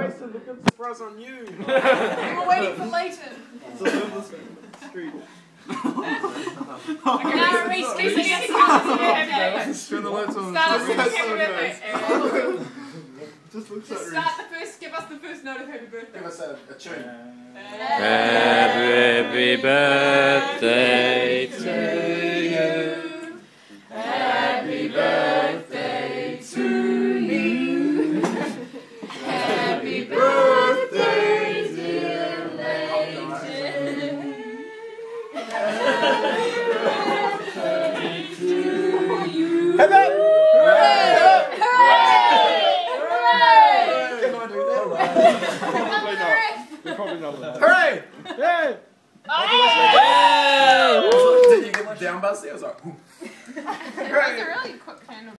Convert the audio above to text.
Leighton, look at the surprise on you. We're waiting for Leighton. Street. Now, Reese, please say yes. Happy Turn the lights on. Start us with happy birthday. Just looks Just at start the first, give us the first note of happy birthday. Give us a, a tune. Happy birthday do that? You're probably not allowed. Hooray! Hey! Did you get down by I was like, That